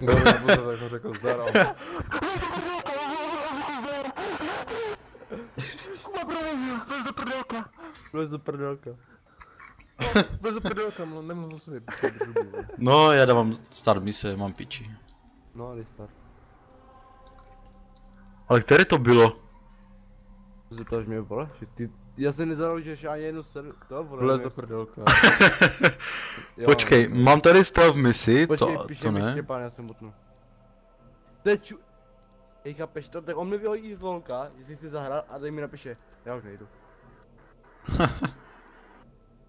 Dobře, pozor, tak jsem řekl zdar, ale... Kuba prověřil, vlez do prdelka. Vlez do prdelka. Vlez do prdelka, mlu- nemluv o sobě, piče, drubu, vole. No, já dávám start mise, mám piči. No, ale start. Ale které to bylo? Co se ptáš mě, vole? Že ty... Já jsem nezadal, že ani jednu ser... To, vole. Vlez do jak- prdelka. Počkej, mám tady stav misi, Počkej, to, píše to mi ne. Štěpán, já jsem botnu. Teď ču... Ej, chápeš to? Tak on mi vyhodí z volka, jestli si zahrál a tady mi napíše. Já už nejdu.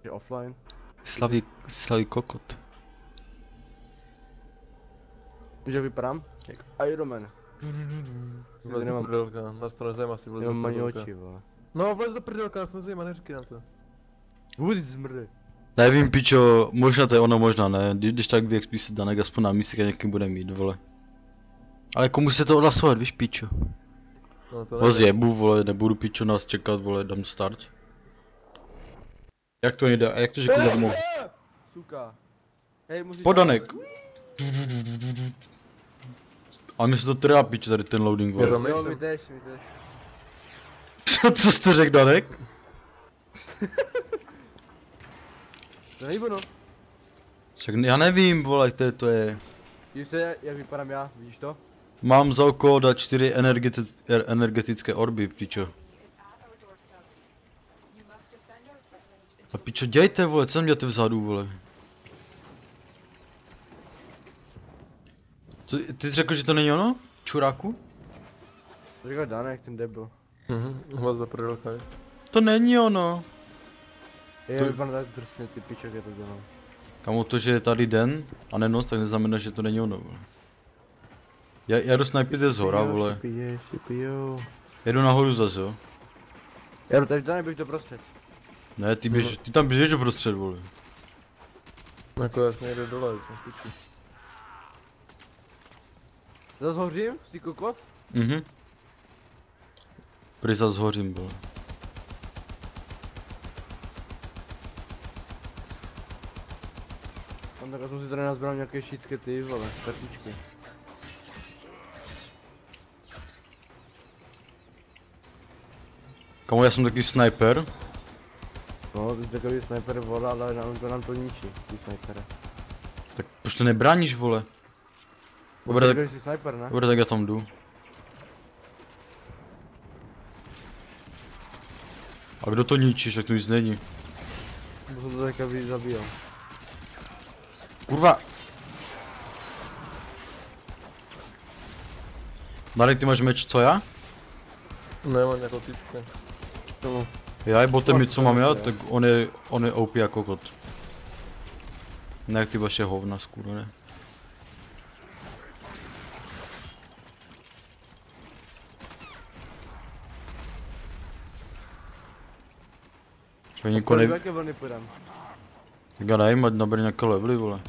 Je offline. Slaví, slaví kokot. Víš, jak vypadám? Jak Iron Man. Vlez do nemám, prdelka, na straně zem asi vlez do nemám ani prdelka. oči, vole. No vlez do prdelka, já jsem zima, neříkej na to. Vůbec zmrde. Nevím, pičo, možná to je ono, možná ne. Když, když tak VXP se Danek aspoň na místě někým bude mít, vole. Ale komu se to odhlasovat, víš, pičo? No to nevím. zjebu, vole, nebudu pičo nás čekat, vole, dám start. Jak to jde? A jak to, že kuda mohu? Suka. Hej. Podanek. Ale mi se to trvá, pičo, tady ten loading, vole. Jo, mi nejsem. tež, mi tež. Co, co jsi to řekl, Danek? To nejde, no. Však já nevím, vole, to je, to je. Díš se, jak vypadám já, vidíš to? Mám za oko dát čtyři energeti er- energetické orby, pičo. A pičo, dějte, vole, co mě vzadu, vole? Co, ty jsi řekl, že to není ono? Čuráku? To říkal Danek, ten debil. Mhm, do prdelka, je. To není ono. Je, To- vypadá tak drsně, ty pičo, jak je to dělám. Kamu to, že je tady den a ne noc, tak neznamená, že to není ono, vole. Já, já jdu snajpit ze zhora, vole. Piješ, pijou. Jedu nahoru zase, jo. Já jdu tady běž do prostřed. Ne, ty běž, ty tam běžíš do prostřed, vole. Jako já jsem někde dole, jsem v piči. Zase hořím, jsi kokot? Mhm. Prý zas hořím, vole. Tam tak jsem si tady nazbral nějaké šítské ty vole, kartičky. Kamu, já jsem taky sniper. No, ty jsi takový sniper vole, ale nám to nám to ničí, ty snipere. Tak proč to nebráníš, vole? Dobré, tak, sniper, ne? dobré, tak já tam jdu. A kdo to ničí, že tu nic není? Bo jsem to teďka zabíjel. Kurva! Darek, ty máš meč, co já? Ne, mám nějakou tyčku. Tomu. Já je botem mi, co mám já, jo. tak on je, on je OP jako kot. Ne jak ty vaše hovna, skůru, ne. Čo nikoho Kolik ne... jaké vlny půjdem? Tak já nevím, ať nabere nějaké levely, vole.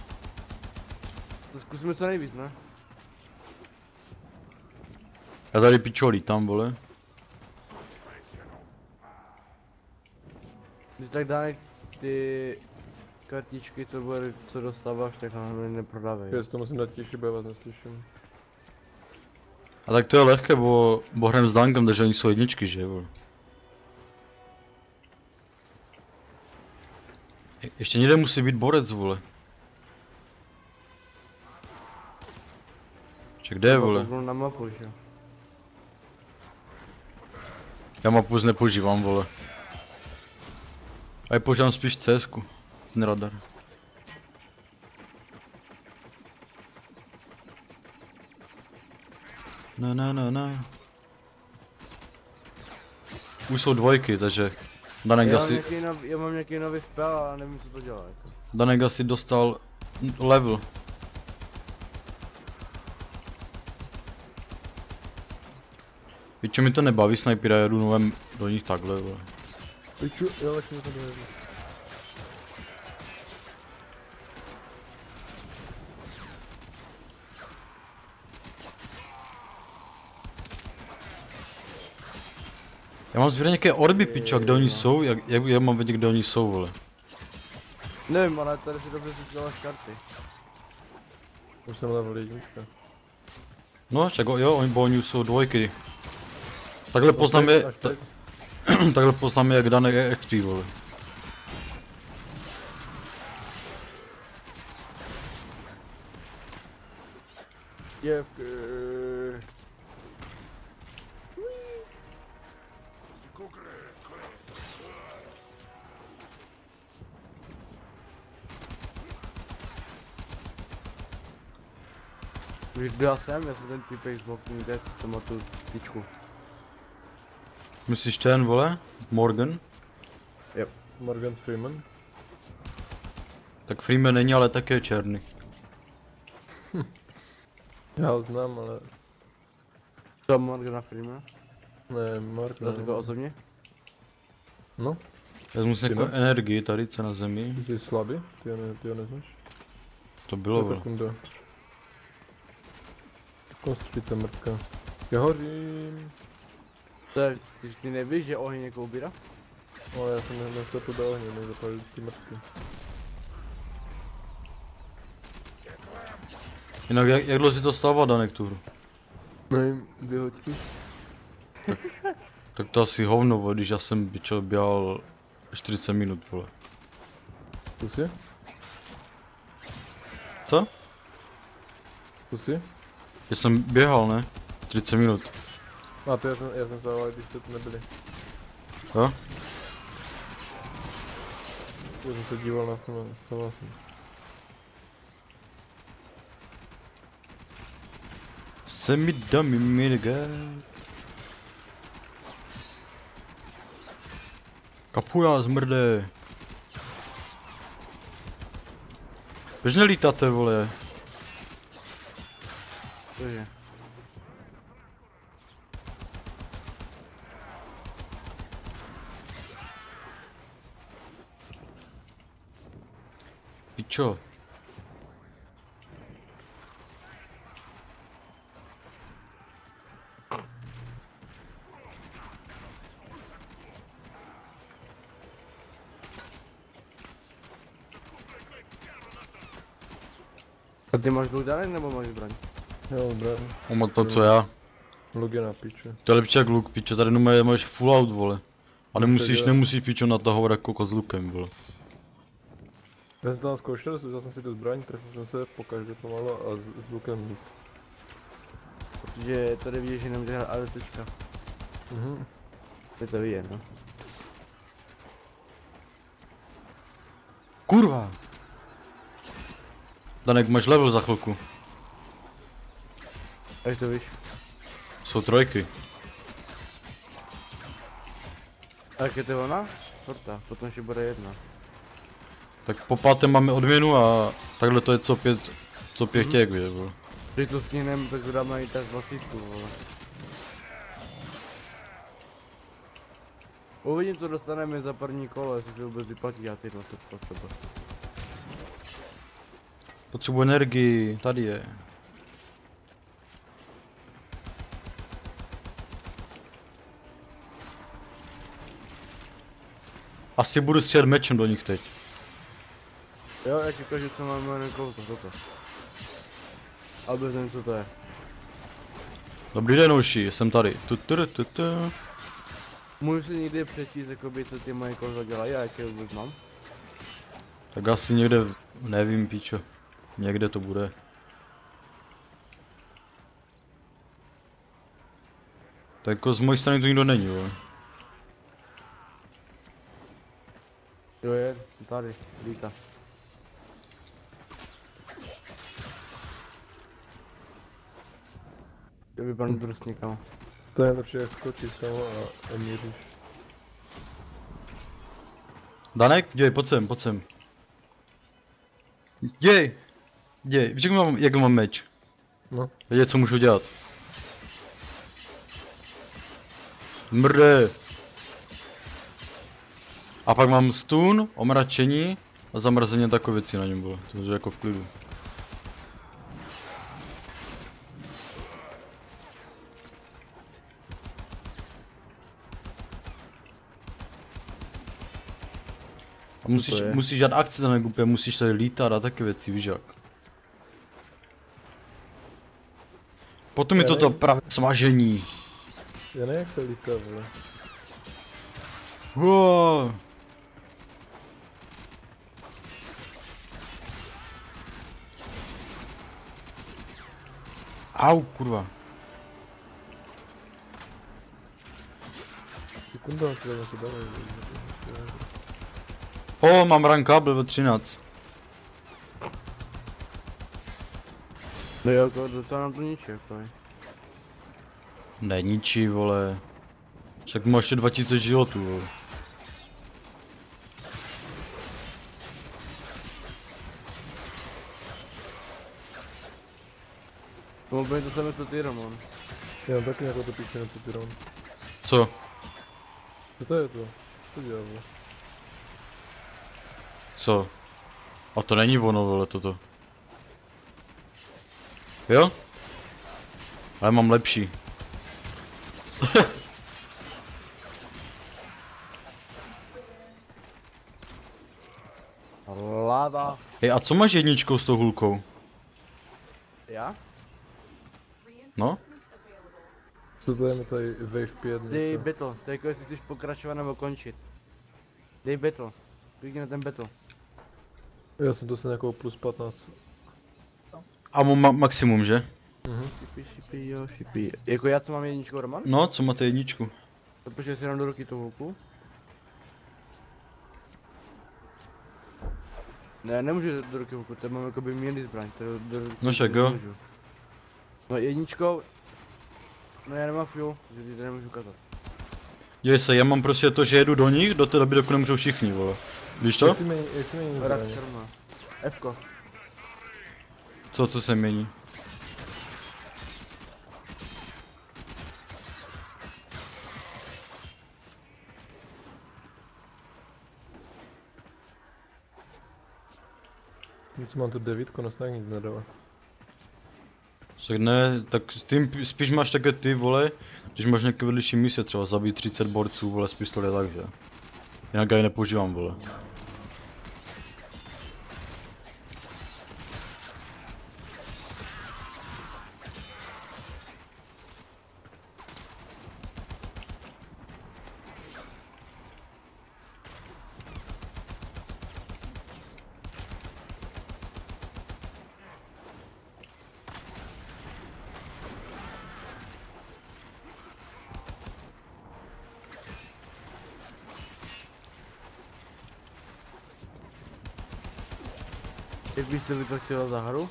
To zkusíme co nejvíc, ne? Já tady pičo lítám, vole. Když tak dáme ty kartičky, co, bude, co dostáváš, tak nám neprodávej. Já to musím dát tiše, bo já vás neslyším. A tak to je lehké, bo, bo hrajem s Dankem, takže oni jsou jedničky, že vole. Je, ještě někde musí být borec, vole. Če kde je, vole? Kouknu na mapu, že. Já mapu vůbec nepoužívám, vole. A já používám spíš CSku. Ten radar. Ne, ne, ne, ne. Už jsou dvojky, takže Danek Já asi, já mám nějaký nový spell, ale nevím, co to dělá. Jako. Danek asi dostal level. Víš, mi to nebaví snajpera, já jdu novém do nich takhle, vole. Piču, jo, tak mi to dojedu. Já mám sbírat nějaké orby, pičo, a kde oni jsou? Jak, jak, jak mám vědět, kde oni jsou, vole? Nevím, ale tady si dobře získáváš karty. Už jsem level jednička. No, však jo, oni, bo oni jsou dvojky. Takhle poznám je, Až ta, takhle poznám je, jak Danek je XP, vole. Děvky. Víš, kdo já jsem? Já jsem ten typek z Walking Dead, co má tu tyčku. Myslíš ten, vole? Morgan? Morgan Freeman. Tak Freeman není, ale také je černý. Já ho znám, ale To Morgana Freemana? ne, Morgan. Kdo takového osobně? No, Já musím Ty jako ne? energii tady, co na zemi. ty jsi slabý? Ty ho, ne, ty ho neznáš? To bylo, vole. Tak jde. Konstrukce mrtka. Já hořím. To je, když ty nevíš, že oheň někoho ubírá? Ale já jsem neslepo do ohně, než zapalit ty mrtky. Jinak jak, jak dlouho si to stával, Danek, tu hru? Nevím, dvě hoďky. Tak to asi hovno, vole, když já jsem bičo běhal 40 minut, vole. Tu si? Co? Tu si? Já jsem běhal, ne? 40 minut. A to já jsem, já jsem stával, když jste tu nebyli. Jo? Já jsem se díval na film a stával jsem. Se mi dá mi minigá. Kapuja, zmrde. Proč nelítáte, vole? Cože? Pičo. A ty máš Bogdanek nebo máš zbraň? Jo, brat. On má to, co já. Log je na piče. To je lepší jak luk, pičo, tady jenom máš full out, vole. A nemusíš, nemusíš pičo natahovat jako s lukem, vole. Já jsem tam zkoušel, vzal jsem si tu zbraň, trefil jsem se pokaždé pomalu a s, s lukem nic. Protože tady vidíš, že nemůže hrát ADCčka. Mhm. Je to vidět, no. Kurva! Danek, máš level za chvilku. Jak to víš? Jsou trojky. A jak je to ona? Čtvrtá, potom ještě bude jedna. Tak po páté máme odměnu a takhle to je co pět, co pět Mhm. těch, víš, vole. Když to stihneme, tak dáme i tak vlastítku, vole. Uvidím, co dostaneme za první kolo, jestli se vůbec vyplatí a ty 20 třeba. Potřebuji energii, tady je. Asi budu střílet mečem do nich teď. Jo, já ti ukážu, co máme na kouto, toto. Aby nevím, co to je. Dobrý den, uši, jsem tady. Tuturu, tutu. Můžu si někdy přečíst, jakoby, co ty moje kouzla dělají a jaké vůbec mám? Tak asi někde, nevím, píčo. Někde to bude. Tak jako z mojí strany to nikdo není, Jo je, tady, lítá. Jo, vypadám drst někam. To je nejlepší, jak skočíš tam a, a míříš. Danek, děj, pojď sem, pojď sem. Děj! Děj, víš jak mám, jak mám meč? No. Vědět, co můžu dělat. Mrde! A pak mám stun, omračení a zamrzení takové věci na něm bylo. To je jako v klidu. A musíš, musíš dělat akce na úplně, musíš tady lítat a taky věci, víš jak. Potom je Já to to nevím. pravé smažení. Já nevím, jak se líká, vole. Wow. Au, dále. O, mám ranka, byl ve 13. No jo, to docela nám to ničí, jako je. Neničí, vole. Však má ještě 2000 životů, vole. To mohl být to samé co ty, Ramon. Já mám taky nějakou to píčinu, co ty rom. Co? Co to je to? Co to dělá, vole? Co? A to není ono, vole, toto. Jo? Ale mám lepší. Láva. Hej, a co máš jedničkou s tou hulkou? Já? No? Co to je mi tady Wave 5 Dej něco? battle, to je jako jestli chceš pokračovat nebo končit. Dej battle. Klikni na ten battle. Já jsem dostal nějakou plus 15. A mám ma- maximum, že? Mhm. Šipy, šipy, jo, šipy. Jako já co mám jedničku, Roman? No, co máte jedničku? To protože si dám do ruky tu hulku. Ne, nemůžu do ruky hulku, to mám jako by měli zbraň, to do ruky No však jo. nemůžu. No jedničkou, no já nemám fuel, že ti to nemůžu ukázat. Děj se, já mám prostě to, že jedu do nich, do té doby, dokud nemůžou všichni, vole. Víš to? Jak mění, jak mění. Fko. Co, co se mění? Nic mám tu devítku, no snad nic nedala. Však ne, tak s tím spíš máš také ty, vole, když máš nějaké vedlejší mise, třeba zabít 30 borců, vole, z pistole, takže. Jinak já ji nepoužívám, vole. Bys si to chtěl za hru?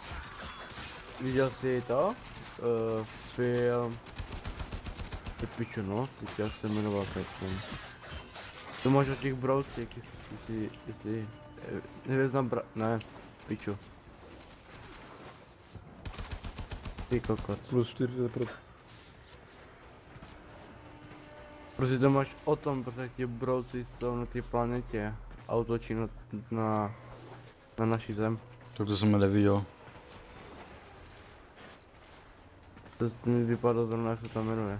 Viděl jsi to? Uh, film... Ty piču no, teď jak se jmenoval ten. To máš o těch broucích, jestli, jestli, jestli, nevěznám bra... ne, piču. Ty kokot. Plus 40 pro... Prostě to máš o tom, jak ti brouci jsou na té planetě a útočí na, na, na naši zem. Tak to jsem neviděl. To mi vypadlo zrovna, jak se to jmenuje.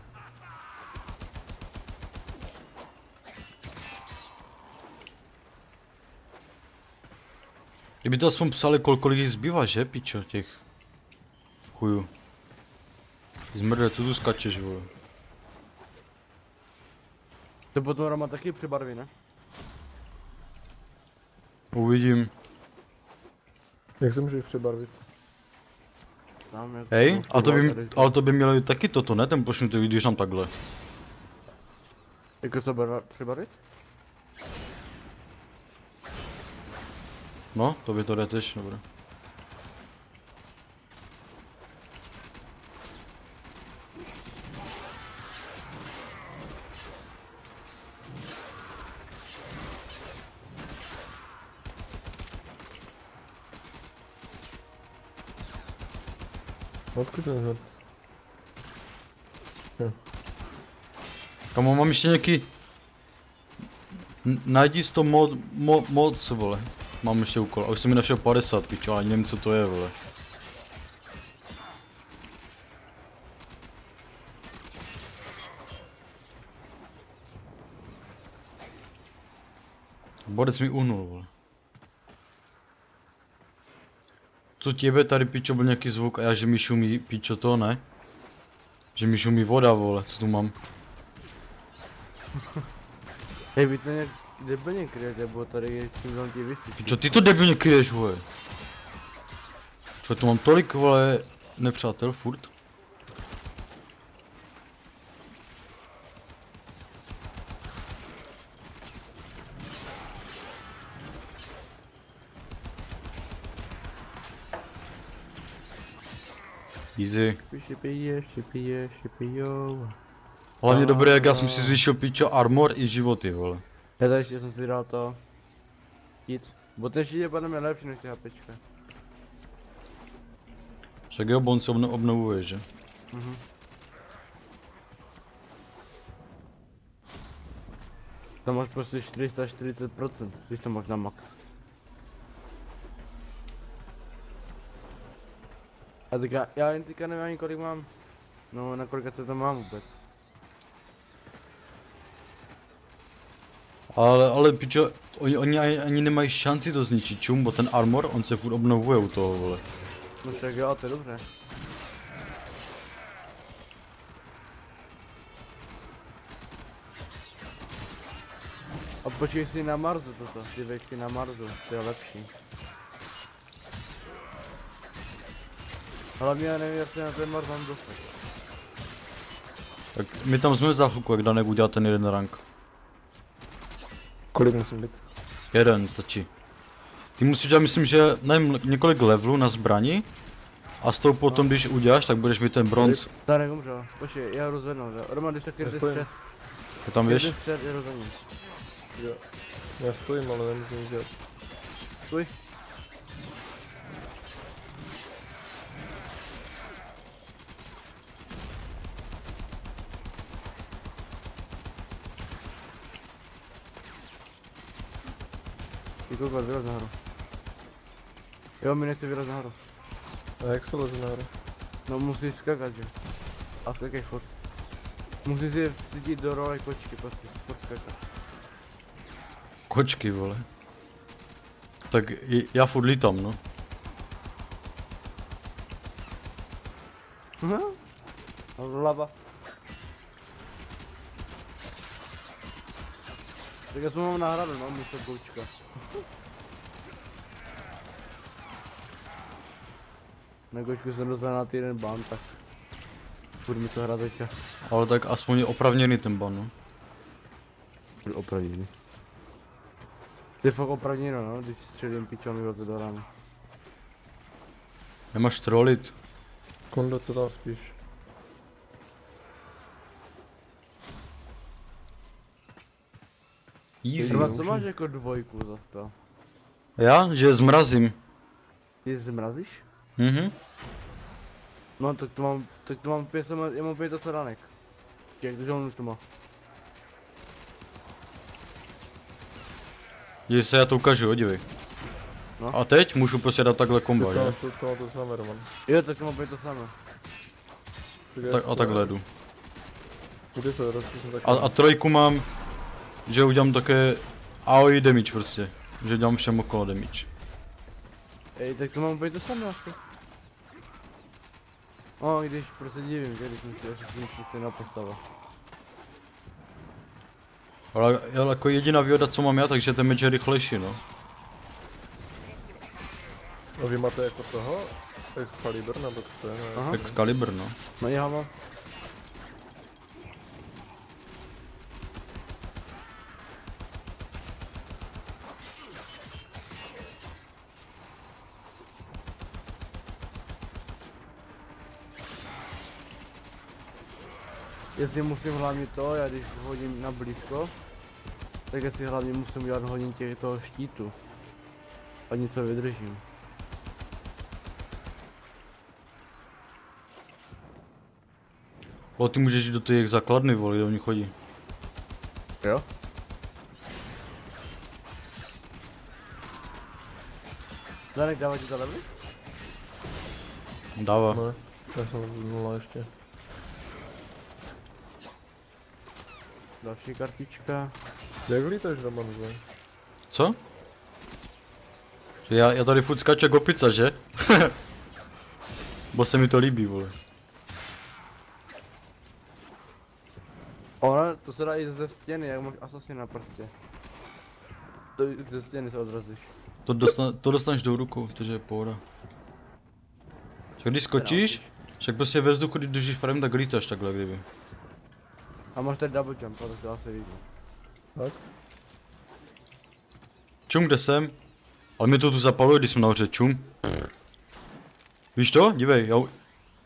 Kdyby to aspoň psali, kol, kolik jich zbývá, že, pičo, těch chujů. Zmrde, co tu skačeš, vole. To potom Roma taky přebarví, ne? Uvidím. Jak se můžeš přebarvit? Tam jako Hej, ale to by, ale to by mělo být taky toto, ne? Ten pošnutý, když tam takhle. Jako co barva, přebarvit? No, to by to jde tež, dobré. Odkud ten hned? Kamo, mám ještě nějaký... N- Najdi 100 mod, mo, moc, vole. Mám ještě úkol, a už jsem mi našel 50, pičo, ani nevím, co to je, vole. Borec mi uhnul, vole. Co těbe tady, pičo, byl nějaký zvuk a já, že mi šumí, pičo, to ne? Že mi šumí voda, vole, co tu mám? Hej, vy to nějak debilně kryjete, bo tady je čím dál ti vysí. Ty čo ty to debilně kryješ, vole? Čo tu mám tolik, vole, nepřátel, furt? Easy. Šipije, šipije, šipijou. Hlavně dobré, jak já jsem si zvýšil pičo armor i životy, vole. Já tady ještě jsem si dal to. Jít. Bo ten je podle mě lepší než ty HPčka. Však jo, bon se obno- obnovuje, že? Mhm. Tam máš prostě 440%, když to máš na max. A teďka, já jen teďka nevím ani kolik mám. No, na kolika to tam mám vůbec. Ale, ale pičo, oni, oni ani, ani nemají šanci to zničit, čum, bo ten armor, on se furt obnovuje u toho, vole. No však jo, to je dobře. A počkej si na Marsu toto, ty na Marsu, to je lepší. Hlavně já nevím, jak se na ten Mars mám dostat. Tak my tam jsme za chvilku, jak Danek udělá ten jeden rank. Kolik musím být? Jeden stačí. Ty musíš dělat, myslím, že nevím, několik levelů na zbrani. A s tou potom, když uděláš, tak budeš mít ten bronz. Tady umřel, počkej, já ho rozvednu, že? Roman, když taky Já jde stojím. střed. Ty tam víš? střed, je rozvednu. Jo. Já stojím, ale nemůžu nic dělat. Stůj. Ty kokos, vylez nahoru. Jo, mi nechce vylez nahoru. A jak se leze nahoru? No musíš skakat, že? A skakej furt. Musíš si cítit do role kočky, prostě, furt skakat. Kočky, vole. Tak já furt lítám, no. Aha. Lava. Tak já jsem mám na hradu, no, místo koučka. Na kočku jsem dostal na týden ban, tak budu mi to hrát teďka. Ale tak aspoň je opravněný ten ban, no. Byl opravděný. Ty fakt opravděný, no, když střelím pičovi do rány. Nemáš trolit. Kondo, co tam spíš? Easy. No. co máš jako dvojku za spel? Já? Že zmrazím. Ty zmrazíš? Mhm. No tak to mám, tak to mám pět, jsem- já mám pět docela ranek. Jak to, že on už to má. Dívej se, já to ukážu, jo, dívej. No. A teď můžu prostě dát takhle komba, To, že? to, to, to samé, Roman. Jo, tak to mám pět to samé. Tak, a takhle jdu. Kdy se taky. A, a trojku mám, že udělám také AOE damage prostě. Že dělám všem okolo damage. Ej, tak to mám pět to samé asi. No, i když prostě divím, že když musíš asi s tím stejná postava. Ale, ale jako jediná výhoda, co mám já, takže ten meč je rychlejší, no. A vy máte jako toho? Excalibur, nebo co to je? Excalibur, no. no já mám. Jestli musím hlavně to, já když hodím na blízko, tak jestli hlavně musím dělat hodně těch toho štítu. A něco vydržím. Ale ty můžeš jít do těch základny, vole, kde oni chodí. Jo? Zanek, dává ti to levely? Dává. Ne, já jsem nula ještě. Další kartička. Jak lítáš, Roman, zve? Co? Já, já tady furt skáču jako pizza, že? Bo se mi to líbí, vole. Ona, to se dá i ze stěny, jak máš asasin na prstě. To i ze stěny se odrazíš. To, dostan, to dostaneš do rukou, takže je pohoda. Však když skočíš, však prostě ve vzduchu, když držíš pravým, tak lítáš takhle kdyby. A máš tady double jump, ale to se vidět. Tak? Čum, kde jsem? Ale mi to tu zapaluje, když jsem nahoře, čum. Víš to? Dívej, já,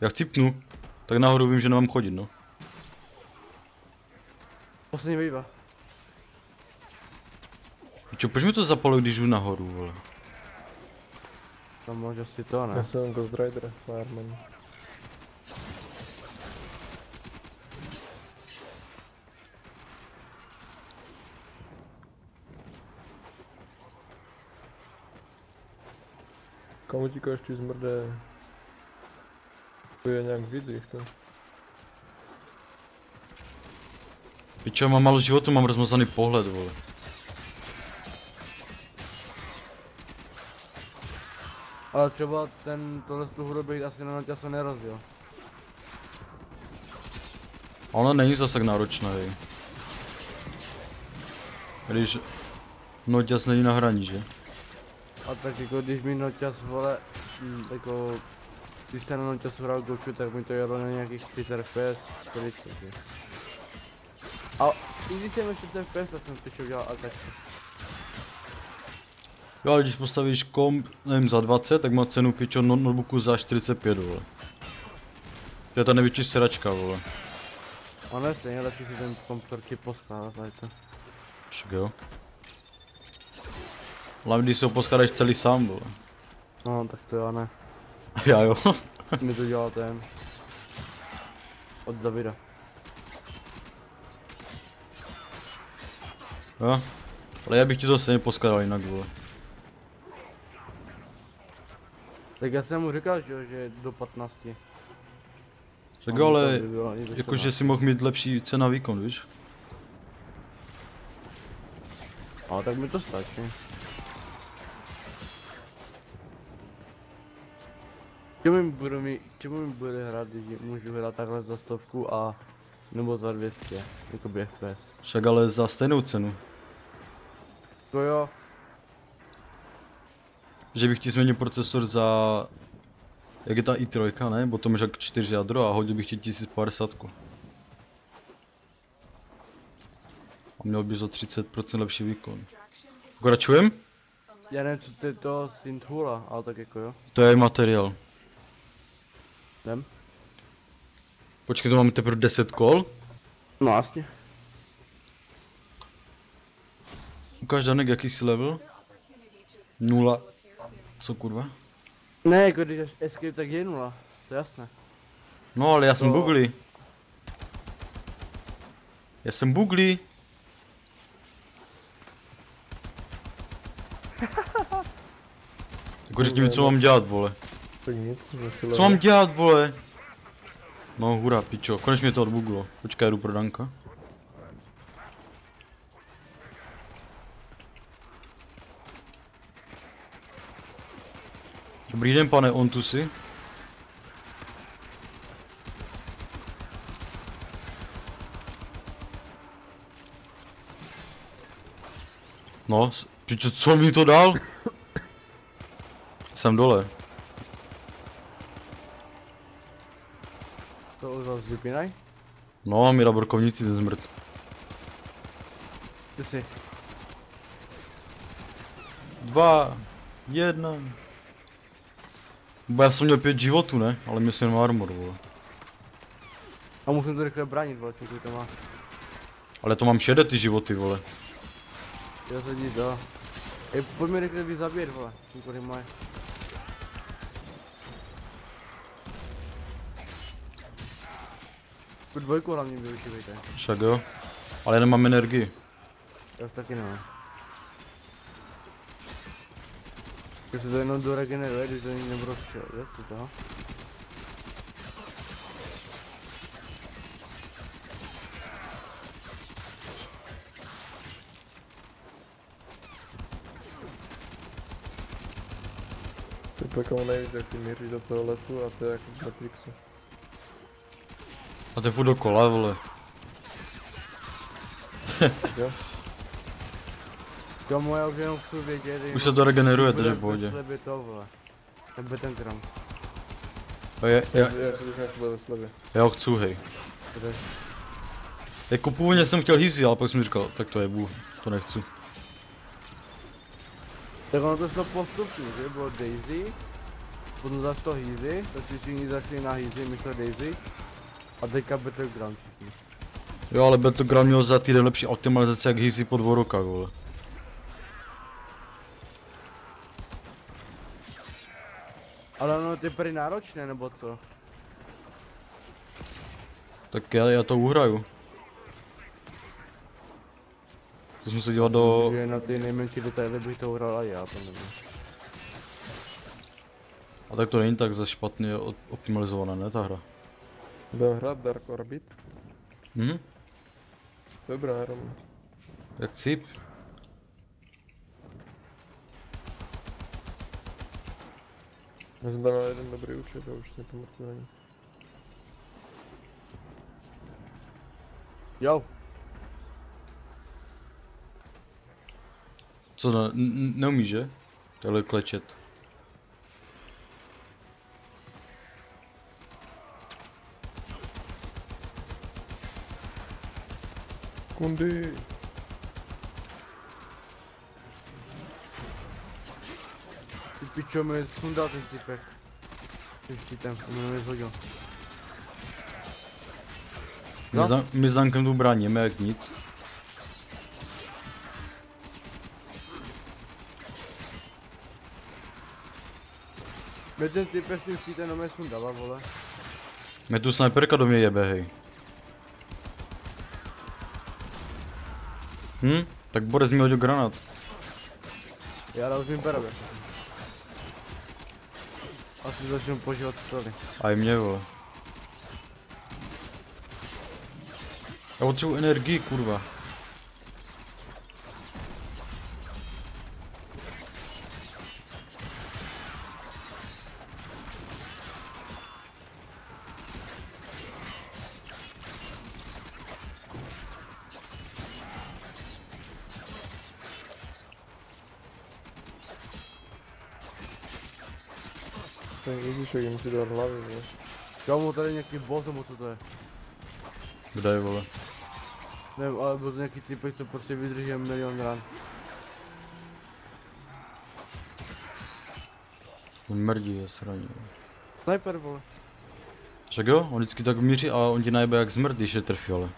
já chcípnu. Tak nahoru vím, že nemám chodit, no. Poslední výva. Čo, proč mi to zapaluje, když jdu nahoru, vole? Tam máš asi to, ne? Já jsem Ghost Rider, Fireman. Kam utíkáš ty zmrdé? To je nějak víc jich to. Pičo, mám málo životu, mám rozmazaný pohled, vole. Ale třeba ten, tohle z toho hudobých asi na noťasu nerozjel. A ona není zase tak náročná, jej. Když noťas není na hraní, že? A tak jako když mi noťas vole, hm, jako, když se na noťasu hrál goču, tak mi to jelo na nějakých 4 FPS, 40. že. A i když jsem ještě 40 FPS, tak jsem to šel dělat atačku. Jo, ale když postavíš komp, nevím, za 20, tak má cenu pičo no- notebooku za 45, vole. To je ta největší sračka, vole. A ne, stejně lepší si ten komputer ti poskládat, tady to. Však jo. Hlavně když si ho poskládáš celý sám, vole. No, tak to já ne. Já jo. Mi to dělal ten. Od Davida. jo. Ale já bych ti to stejně poskládal jinak, vole. Tak já jsem mu říkal, že, jo, že do 15. Tak ale jakože 14. si mohl mít lepší cena výkon, víš? Ale tak mi to stačí. Čemu mi budu mít, čemu mi bude hrát, když můžu hrát takhle za stovku a nebo za 200, jako by FPS. Však ale za stejnou cenu. To jo, Že bych ti změnil procesor za... Jak je ta i3, ne? Bo to máš jak 4 jádro a hodil bych ti 1050. A měl bys o 30% lepší výkon. Pokračujem? já nevím, co to je to Synthula, ale tak jako jo. To je materiál. Jdem? Počkej, to máme teprve 10 kol? No jasně. Ukáž Danek, jaký jsi level? Nula. Co kurva? Ne, jako když dáš escape, tak je nula, to je jasné. No ale já jsem To- bugli. Já jsem bugli. Jako řekni mi, co mám dělat, vole. Tak nic, si Co mám dělat, vole? No hurá, pičo, konečně mě to odbuglo. Počkej, jdu pro Danka. Dobrý den, pane Ontusi. No, s- pičo, co mi to dal? Jsem dole. To už vás vypínaj. No, Mira Borkovníci, ten zmrt. Ty si. Dva, jedna. Bo já jsem měl pět životů, ne? Ale měl jsem jenom armor, vole. A musím to rychle bránit, vole, čekaj to má. Ale to mám šedé ty životy, vole. Já se jdi do. Ej, pojď mi rychle víc zabít, vole, tím kolik mají. Tu dvojku hlavně využívejte. Však jo. Ale já nemám energii. Já taky nemám. Když se to jenom doregeneruje, když to není nebudu střelit, to toho. Ty pekám nejvíc, jak ty míříš do toho letu a to je jako v Matrixu. A to je furt dokola, vole. Jo? Kamu já už jenom chci vědět, Už se to regeneruje, takže v pohodě. slibě to vole. Ten betengram. A je, Já, je, já to ho chci, hej. Jako původně jsem chtěl hýzy, ale pak jsem říkal, tak to je bůh, to nechci. Tak ono to šlo postupně, že? Bylo Daisy, potom zase to Heezy, takže všichni začali na Heezy, místo Daisy. A teďka Battleground všichni. Jo, ale Battleground měl za týden lepší optimalizaci jak hýzy po dvou rokách, vole. Ale ono ty prý náročné, nebo co? Tak já, já to uhraju. To jsem se dívat do... Že na ty nejmenší detaily bych to uhrál i já, to nevím. A tak to není tak za špatně optimalizované, ne ta hra? Budeme hrát Dark Orbit? Hm? Dobrá, Roman. Jak cip? Já jsem tam jeden dobrý účet a už si nepamatuju ani. Jo, Co ne, neumíš, že? Tohle klečet. Kundy! ty pičo mi sundal ten typek. Štítem, to mě nezhodil. My, No. za, my s Dankem tu bráníme jak nic. Mě ten typek s tím štítem no mě sundala, vole. Mě tu sniperka do mě jebe, hej. Hm? Tak Borec mi hodil granát. Já ale už vím perově. Asi začnu požívat stoly. A i mě, vole. Já potřebuji energii, kurva. Ten Ježíšek jim musí dát hlavy, že? Kámo, tady nějaký boss, nebo co to je? Kde je, vole? Nevím, ale byl to nějaký typek, co prostě vydrží milion ran. On mrdí, je sraní. Sniper, vole. Však jo, on vždycky tak míří a on ti najebe jak zmrt, když je trfí, ale.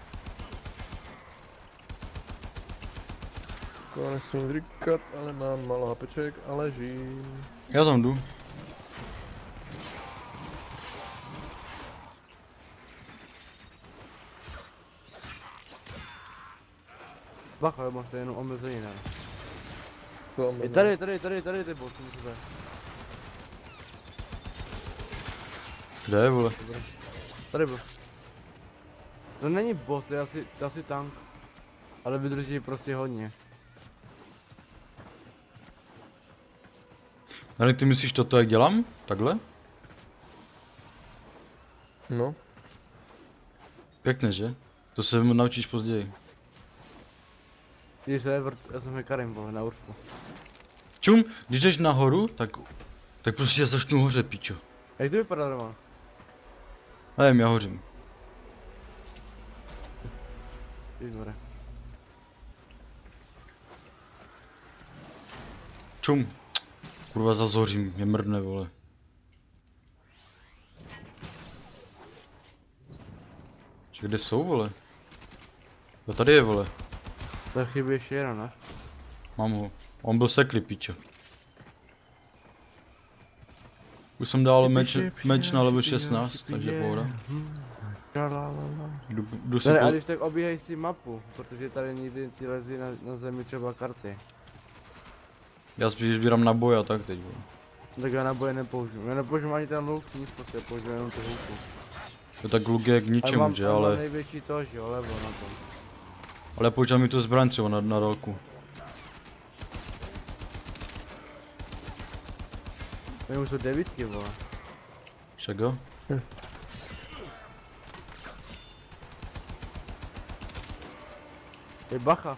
Jako nechci nic říkat, ale mám málo hapeček a ležím. Já tam jdu. Bacha, ale máš to jenom omezení, ne? To Je tady, tady, tady, tady, ty boss, musí tady. Kde je, vole? Tady byl. To není boss, to je asi, to je asi tank. Ale vydrží prostě hodně. Ale ty myslíš toto, jak dělám? Takhle? No, Pěkně, že? To se mu naučíš později. Když se vrt, já jsem hekarim, vole, na urfu. Čum, když jdeš nahoru, tak, tak prostě já začnu hoře, pičo. Jak to vypadá, Roman? Nevím, já hořím. Výborně. Čum. Kurva, zase hořím, mě mrdne, vole. Či kde jsou, vole? Jo, tady je, vole. To chybí ještě jeden, ne? Mám ho. On byl seklý, pičo. Už jsem dal meč, meč na level 16, takže pohoda. Jdu, jdu si Tady, a po... když tak obíhej si mapu, protože tady nikdy ti lezí na, na zemi třeba karty. Já spíš sbírám naboje a tak teď, vole. Tak já na boje nepoužiju. Já nepoužiju ani ten luk, nic prostě, použiju jenom tu hůlku. To tak luk je k ničemu, že, a mám ale... největší to, že jo, levo na tom. Ale používám mi tu zbraň třeba na, na dálku. My už jsou devítky, vole. Však jo? Je bacha.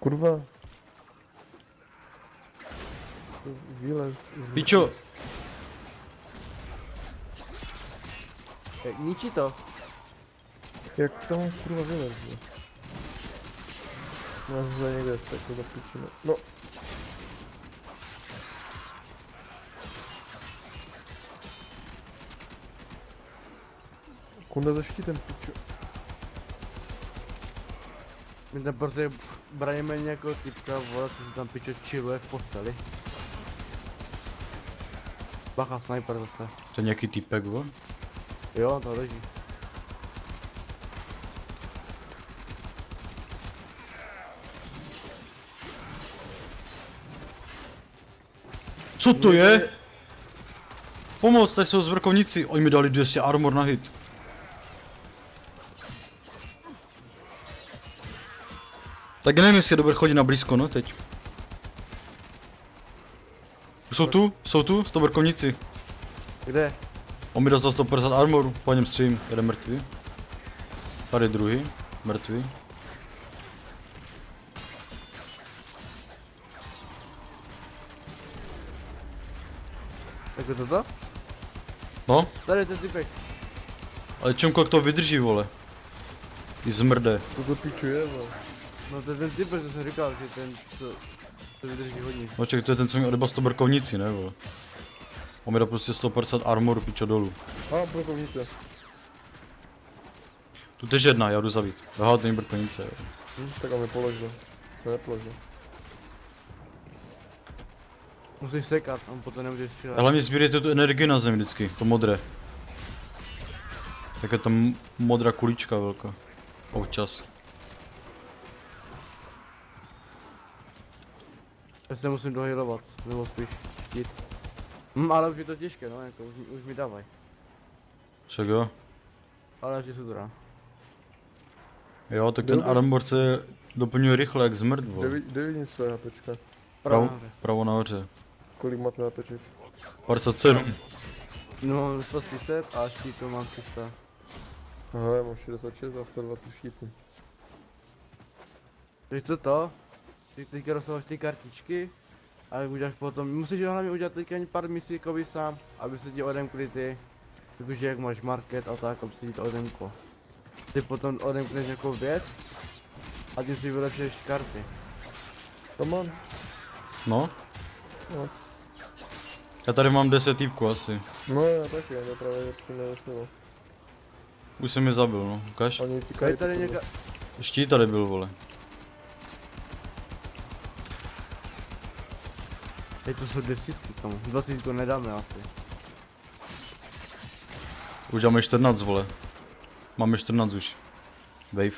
Kurva. Vylez. z- Pičo, Je, ničí to. Jak tam kurva vylez? jo? Já zase někde sekl do pičiny. No. Kunda za štítem, pičo. My tam prostě braníme nějakého typka, vole, co si tam pičo chilluje v posteli. Bacha, sniper zase. to je nějaký týpek, vole. Jo, to leží. Co to je? Pomoc, tady jsou zvrkovníci, oni mi dali 200 armor na hit. Tak nevím, jestli je dobré chodit na blízko, no teď. Jsou tu, jsou tu, sto vrkovníci. Kde? On mi za 150 armoru, po něm střím, jeden mrtvý. Tady druhý, mrtvý. Tak je to to? No, Tady je ten typek. ale čem kolik to vydrží, vole. Ty zmrde. To to piču je, vole. No to je ten typek, co jsem říkal, že ten, co, to vydrží hodně. No ček, to je ten, co mi odebal 100 brkovnici, ne, vole. On mi dal prostě 150 armoru, pičo dolů. A, brokovnice. Tu tež jedna, já jdu zabít. Aha, to není brkovnice, jo. Hm, tak a mi položil. To nepoložil. Musíš sekat, on potom nemůže A střílet. hlavně sbírejte tu energii na zem vždycky, to modré. Tak je tam modrá kulička velká. Občas. Já se musím dohylovat, nebo spíš štít. Hm, ale už je to těžké, no, jako už, mi- už mi dávaj. Však jo. Ale ještě se to dá. Jo, tak ten armor se doplňuje rychle jak zmrt, vole. vid- kde vidím své HPčka? Pravo, nahoře. pravo nahoře. Kolik máte HPček? 57. No, 130 a štítu mám 300. Aha, já mám 66 a 120 štítů. Takže to to, ty teďka dostáváš ty kartičky a jak uděláš potom, musíš hlavně udělat teďka jen pár misí jako by sám, aby se ti odemkly ty, jakože jak máš market a tak, aby se ti to odemklo. Ty potom odemkneš nějakou věc a tím si vylepšeš karty. Come on. No, Já tady mám 10 týpků asi. No já taky, já právě nepřijme nesilo. Už jsem je zabil, no. Ukaž. Oni utíkají. Tady tady nějaká, Štít tady byl, vole. teď to jsou desítky tomu, 20 to nedáme asi. Už máme 14, vole. Máme 14 už. Wave.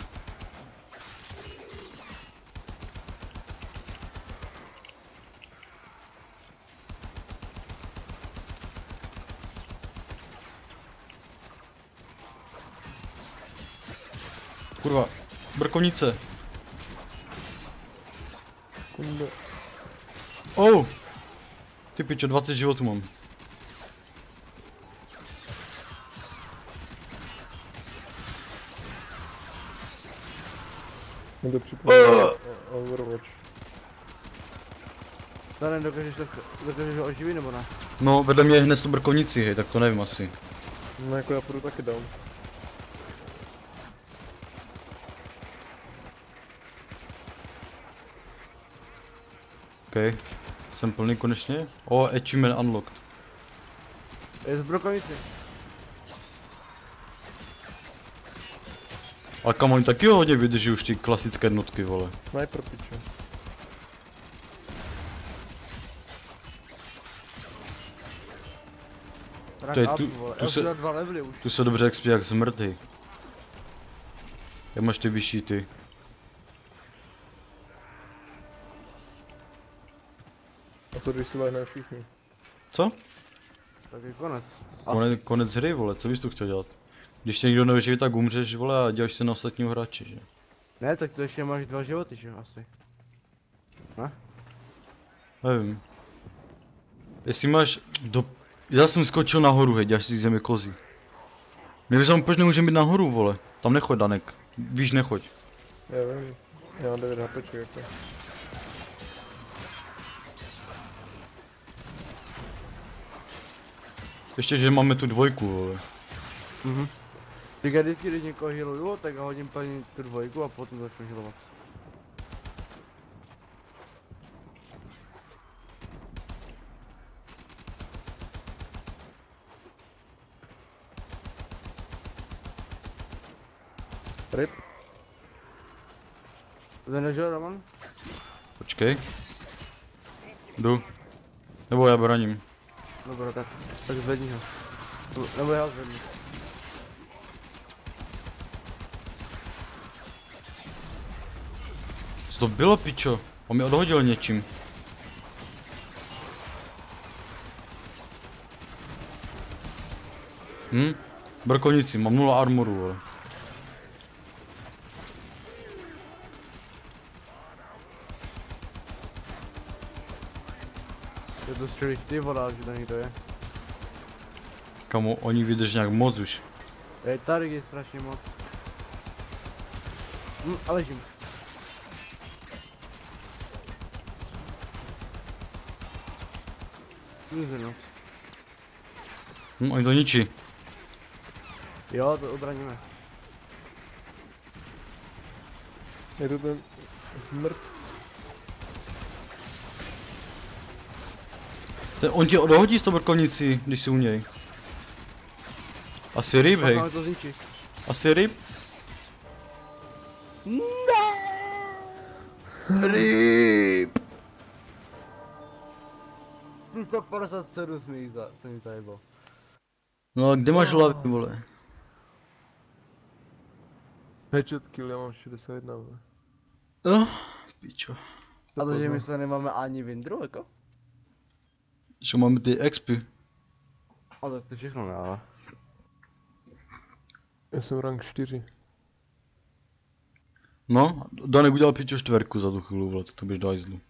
Kurva, brkovnice. Kunde. Oh! Ty pičo, 20 životů mám. Mi to připomíná uh. Overwatch. Tady dokážeš to, dokážeš ho oživit nebo ne? No, vedle mě je hned brkovnici, hej, tak to nevím asi. No jako já půjdu taky down. Jsem plný konečně. O, oh, achievement unlocked. Je z brokovice. Ale kam oni taky hodně vydrží už ty klasické jednotky, vole. Sniper piče. To je tu- tu se-. Tu se dobře XP jak zmrdy. Jak máš ty vyšší ty? Co když si lehneme všichni? Co? Tak je konec. Konec, konec hry, vole, co bys tu chtěl dělat? Když tě někdo nevyživí, tak umřeš, vole, a děláš se na ostatního hráče, že? Ne, tak to ještě máš dva životy, že asi. Nevím. Jestli máš do... Já jsem skočil nahoru, hej, děláš si zemi kozy. My bychom proč nemůžeme být nahoru, vole. Tam nechoď, Danek. Víš, nechoď. Já vím. Já mám 9 HPček jako. Ještě, že máme tu dvojku, vole. Mhm. Říká, vždycky, když někoho healuju, tak hodím paní tu dvojku a potom začnu healovat. Rip. Jo, Roman? Počkej. Jdu. Nebo já braním. Dobro, tak, tak zvedni ho. Nebo já zvedni. Co to bylo, pičo? On mě odhodil něčím. Hm? Brkovnici, mám nula armoru, vole. Střelíš ty voda, že to někdo je. Kamo, oni vydrží nějak moc už. Je tady je strašně moc. Hm, a ležím. Dobře no. Hm, oni to ničí. Jo, to obraníme. Je to ten smrt. Ten, on tě dohodí s tou brkovnicí, když jsi u něj. Asi ryb, hej. Asi ryb. Ryb. Plus 157 jsme jich za, jsem jich zajebal. No a kde máš hlavy, vole? Headshot kill, já mám 61, vole. Oh, pičo. A to, že my se nemáme ani Windru, jako? Že máme ty expy. A tak to všechno ne, ale. Já jsem rank 4. No, Danek udělal pičo čtverku za tu chvíli, vole, to běž do hajzlu.